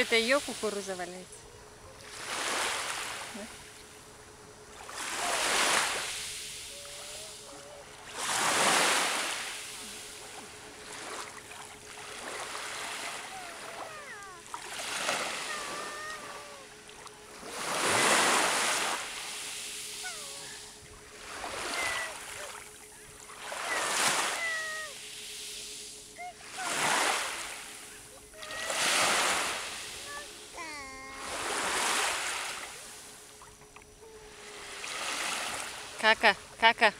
это ее кукуруза валяется? Кака, кака.